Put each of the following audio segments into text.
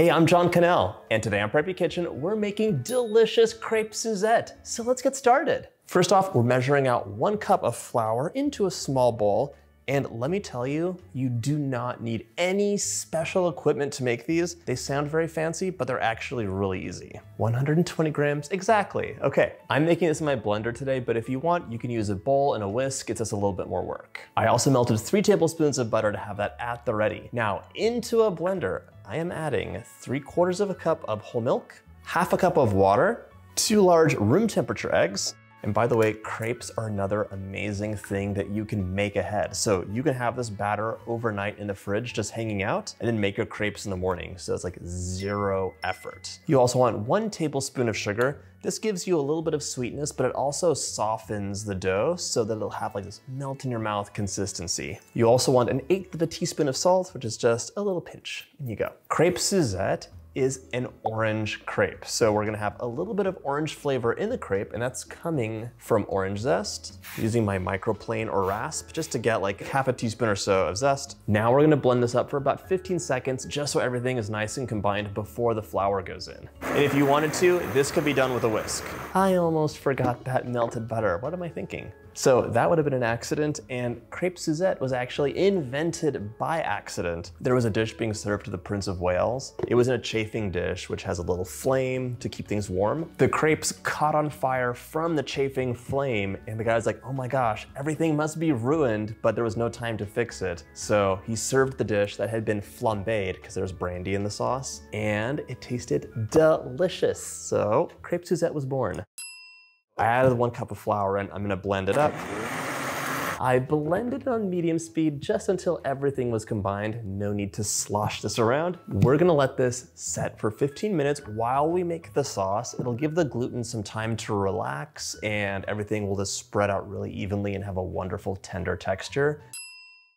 Hey, I'm John Kanell, and today on Preppy Kitchen, we're making delicious crepe Suzette. So let's get started. First off, we're measuring out one cup of flour into a small bowl, and let me tell you, you do not need any special equipment to make these. They sound very fancy, but they're actually really easy. 120 grams, exactly. Okay, I'm making this in my blender today, but if you want, you can use a bowl and a whisk. It's just a little bit more work. I also melted three tablespoons of butter to have that at the ready. Now, into a blender, I am adding three quarters of a cup of whole milk, half a cup of water, two large room temperature eggs, and by the way, crepes are another amazing thing that you can make ahead. So you can have this batter overnight in the fridge just hanging out and then make your crepes in the morning. So it's like zero effort. You also want one tablespoon of sugar. This gives you a little bit of sweetness, but it also softens the dough so that it'll have like this melt in your mouth consistency. You also want an eighth of a teaspoon of salt, which is just a little pinch. And you go. Crepe Suzette is an orange crepe. So we're gonna have a little bit of orange flavor in the crepe and that's coming from orange zest. Using my microplane or rasp just to get like half a teaspoon or so of zest. Now we're gonna blend this up for about 15 seconds just so everything is nice and combined before the flour goes in. And if you wanted to, this could be done with a whisk. I almost forgot that melted butter. What am I thinking? So that would have been an accident, and crepe Suzette was actually invented by accident. There was a dish being served to the Prince of Wales. It was in a chafing dish, which has a little flame to keep things warm. The crepes caught on fire from the chafing flame, and the guy was like, oh my gosh, everything must be ruined, but there was no time to fix it. So he served the dish that had been flambéed, because there was brandy in the sauce, and it tasted delicious. So crepe Suzette was born. I added one cup of flour and I'm gonna blend it up. I blended it on medium speed just until everything was combined. No need to slosh this around. We're gonna let this set for 15 minutes while we make the sauce. It'll give the gluten some time to relax and everything will just spread out really evenly and have a wonderful tender texture.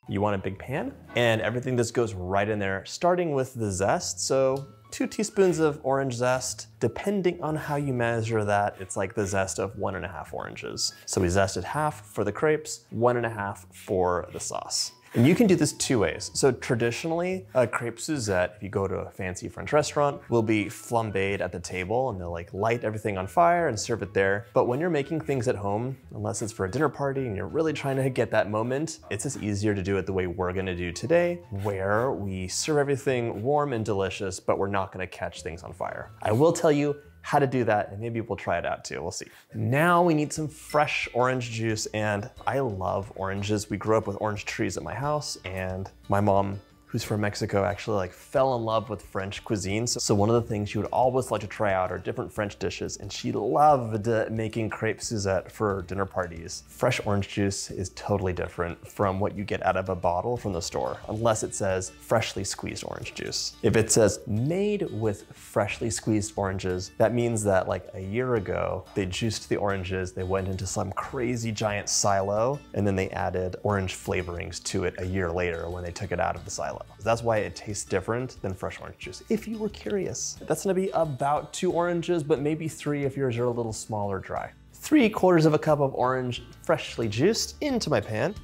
You want a big pan and everything just goes right in there, starting with the zest. So two teaspoons of orange zest. Depending on how you measure that, it's like the zest of one and a half oranges. So we zested half for the crepes, one and a half for the sauce. And you can do this two ways. So traditionally, a crepe Suzette, if you go to a fancy French restaurant, will be flambéed at the table and they'll like light everything on fire and serve it there. But when you're making things at home, unless it's for a dinner party and you're really trying to get that moment, it's just easier to do it the way we're gonna do today, where we serve everything warm and delicious, but we're not gonna catch things on fire. I will tell you, how to do that, and maybe we'll try it out too, we'll see. Now we need some fresh orange juice, and I love oranges. We grew up with orange trees at my house, and my mom who's from Mexico actually like fell in love with French cuisine. So one of the things she would always like to try out are different French dishes and she loved making crepe Suzette for dinner parties. Fresh orange juice is totally different from what you get out of a bottle from the store, unless it says freshly squeezed orange juice. If it says made with freshly squeezed oranges, that means that like a year ago, they juiced the oranges, they went into some crazy giant silo, and then they added orange flavorings to it a year later when they took it out of the silo. That's why it tastes different than fresh orange juice, if you were curious. That's gonna be about two oranges, but maybe three if yours are a little smaller dry. Three quarters of a cup of orange freshly juiced into my pan.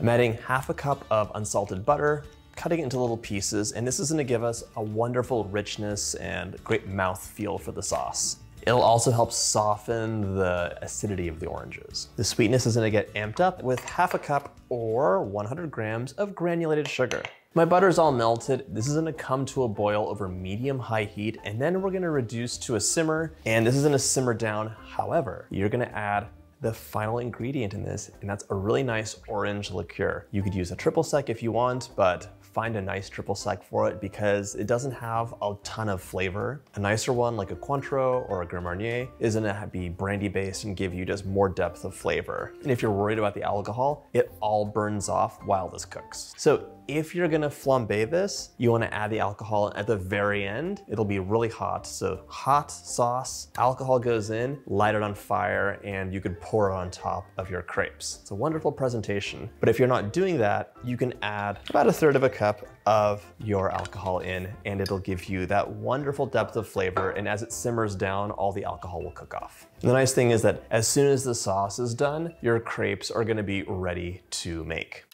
I'm adding half a cup of unsalted butter, cutting it into little pieces, and this is gonna give us a wonderful richness and great mouth feel for the sauce. It'll also help soften the acidity of the oranges. The sweetness is gonna get amped up with half a cup or 100 grams of granulated sugar. My butter's all melted. This is gonna come to a boil over medium high heat, and then we're gonna reduce to a simmer, and this is gonna simmer down. However, you're gonna add the final ingredient in this, and that's a really nice orange liqueur. You could use a triple sec if you want, but find a nice triple sec for it because it doesn't have a ton of flavor. A nicer one like a Cointreau or a Grand Marnier is gonna be brandy based and give you just more depth of flavor. And if you're worried about the alcohol, it all burns off while this cooks. So if you're gonna flambe this, you wanna add the alcohol at the very end. It'll be really hot. So hot sauce, alcohol goes in, light it on fire, and you could pour it on top of your crepes. It's a wonderful presentation. But if you're not doing that, you can add about a third of a cup of your alcohol in, and it'll give you that wonderful depth of flavor. And as it simmers down, all the alcohol will cook off. The nice thing is that as soon as the sauce is done, your crepes are gonna be ready to make.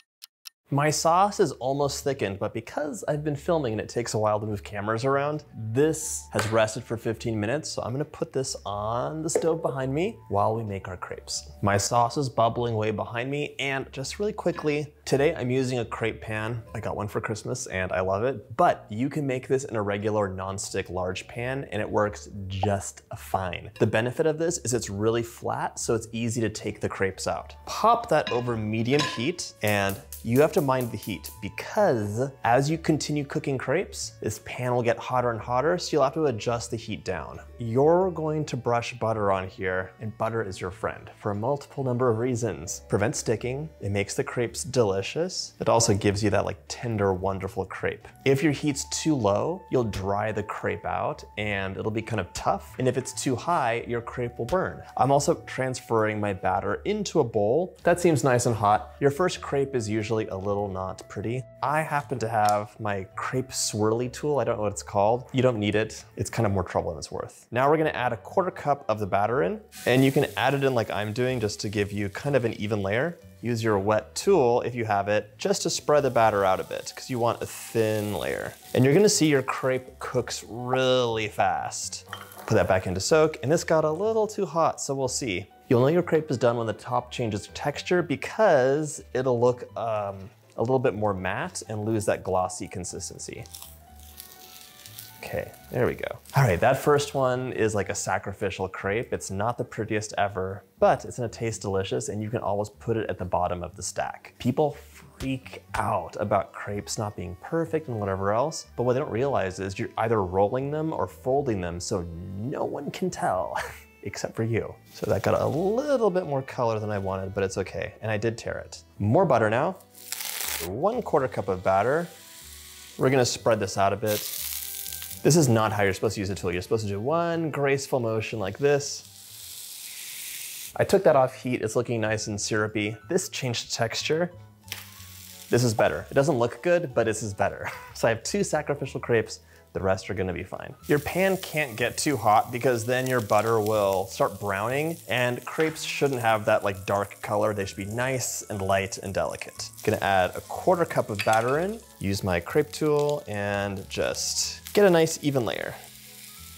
My sauce is almost thickened, but because I've been filming and it takes a while to move cameras around, this has rested for 15 minutes, so I'm gonna put this on the stove behind me while we make our crepes. My sauce is bubbling way behind me, and just really quickly, today I'm using a crepe pan. I got one for Christmas and I love it, but you can make this in a regular non-stick large pan and it works just fine. The benefit of this is it's really flat, so it's easy to take the crepes out. Pop that over medium heat and you have to mind the heat because as you continue cooking crepes, this pan will get hotter and hotter, so you'll have to adjust the heat down. You're going to brush butter on here, and butter is your friend for a multiple number of reasons. Prevents sticking, it makes the crepes delicious, it also gives you that like tender, wonderful crepe. If your heat's too low, you'll dry the crepe out and it'll be kind of tough, and if it's too high, your crepe will burn. I'm also transferring my batter into a bowl. That seems nice and hot. Your first crepe is usually usually a little not pretty. I happen to have my crepe swirly tool. I don't know what it's called. You don't need it. It's kind of more trouble than it's worth. Now we're gonna add a quarter cup of the batter in, and you can add it in like I'm doing just to give you kind of an even layer. Use your wet tool, if you have it, just to spread the batter out a bit, because you want a thin layer. And you're gonna see your crepe cooks really fast. Put that back into soak, and this got a little too hot, so we'll see. You'll know your crepe is done when the top changes texture because it'll look um, a little bit more matte and lose that glossy consistency. Okay, there we go. All right, that first one is like a sacrificial crepe. It's not the prettiest ever, but it's gonna taste delicious and you can always put it at the bottom of the stack. People freak out about crepes not being perfect and whatever else, but what they don't realize is you're either rolling them or folding them so no one can tell. except for you. So that got a little bit more color than I wanted, but it's okay. And I did tear it. More butter now. One quarter cup of batter. We're gonna spread this out a bit. This is not how you're supposed to use a tool. You're supposed to do one graceful motion like this. I took that off heat. It's looking nice and syrupy. This changed texture. This is better. It doesn't look good, but this is better. So I have two sacrificial crepes the rest are gonna be fine. Your pan can't get too hot because then your butter will start browning and crepes shouldn't have that like dark color. They should be nice and light and delicate. Gonna add a quarter cup of batter in, use my crepe tool and just get a nice even layer.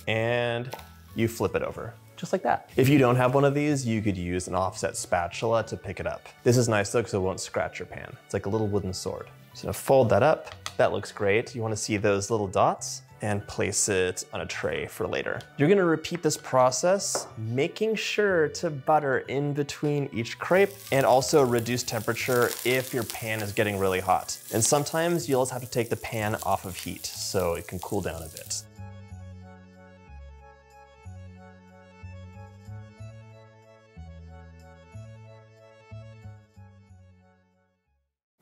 And you flip it over just like that. If you don't have one of these, you could use an offset spatula to pick it up. This is nice though because it won't scratch your pan. It's like a little wooden sword. So fold that up. That looks great. You wanna see those little dots? and place it on a tray for later. You're gonna repeat this process, making sure to butter in between each crepe and also reduce temperature if your pan is getting really hot. And sometimes you'll also have to take the pan off of heat so it can cool down a bit.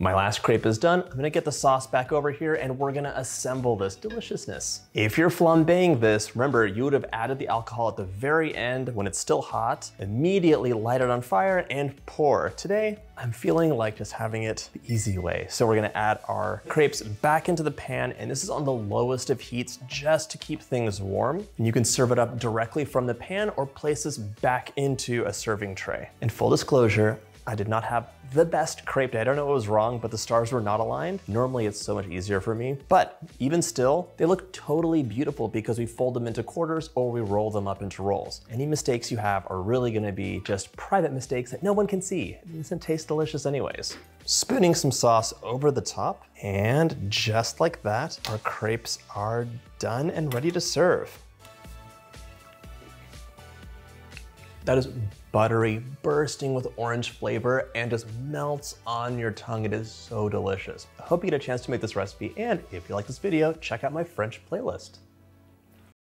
My last crepe is done. I'm gonna get the sauce back over here and we're gonna assemble this deliciousness. If you're flambeing this, remember you would have added the alcohol at the very end when it's still hot, immediately light it on fire and pour. Today, I'm feeling like just having it the easy way. So we're gonna add our crepes back into the pan and this is on the lowest of heats just to keep things warm. And you can serve it up directly from the pan or place this back into a serving tray. In full disclosure, I did not have the best crepe day. I don't know what was wrong, but the stars were not aligned. Normally it's so much easier for me, but even still, they look totally beautiful because we fold them into quarters or we roll them up into rolls. Any mistakes you have are really gonna be just private mistakes that no one can see. It doesn't taste delicious anyways. Spooning some sauce over the top, and just like that, our crepes are done and ready to serve. That is buttery, bursting with orange flavor, and just melts on your tongue. It is so delicious. I hope you get a chance to make this recipe, and if you like this video, check out my French playlist.